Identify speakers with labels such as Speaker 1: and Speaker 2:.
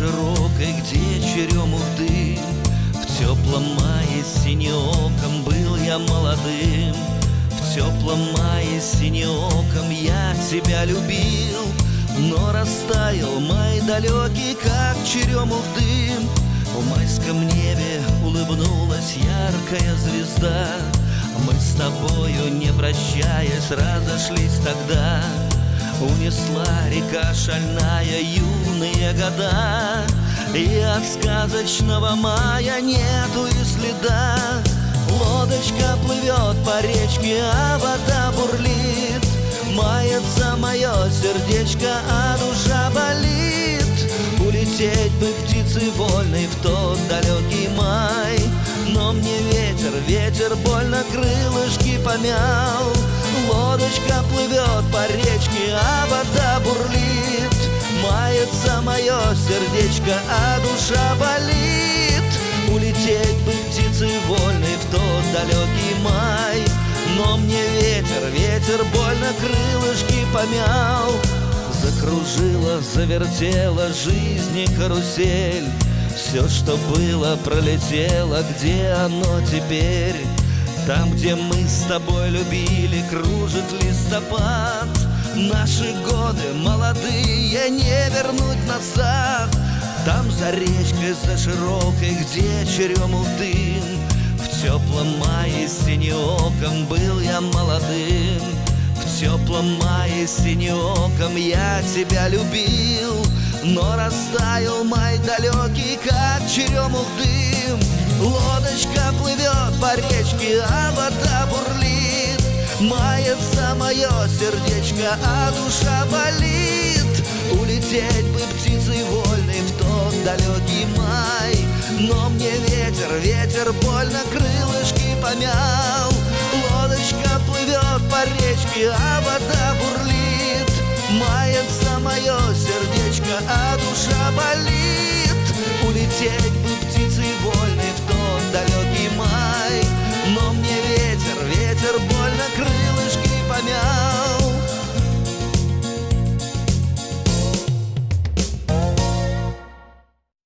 Speaker 1: широкой, где черемух дым В теплом мае синеоком был я молодым. В теплом мае синеоком я тебя любил. Но растаял май далекий, как черемух дым В майском небе улыбнулась яркая звезда. Мы с тобою, не прощаясь, разошлись тогда Унесла река шальная юные года И от сказочного мая нету и следа. Лодочка плывет по речке, а вода бурлит. Мается мое сердечко, а душа болит. Улететь бы птицы вольной в тот далекий май. Но мне ветер, ветер больно крылышки помял. Лодочка плывет по речке, а вода бурлит Мается мое сердечко, а душа болит. Улететь бы птицы вольной в тот далекий май Но мне ветер, ветер больно крылышки помял. Закружила, завертела жизни карусель. Все, что было, пролетело, где оно теперь? Там, где мы с тобой любили, кружит листопад Наши годы молодые не вернуть назад. Там за речкой, за широкой, где черемух дым В теплом мае синеоком был я молодым. В теплом мае синеоком я тебя любил. Но растаял май далекий, как черемух дым Лодочка плывет по речке, а вода бурлит Мается мое сердечко, а душа болит. Улететь бы птицей вольной в тот далекий май. Но мне ветер, ветер больно крылышки помял. Лодочка плывет по речке, а вода бурлит. Мается мое сердечко, а душа болит. Улететь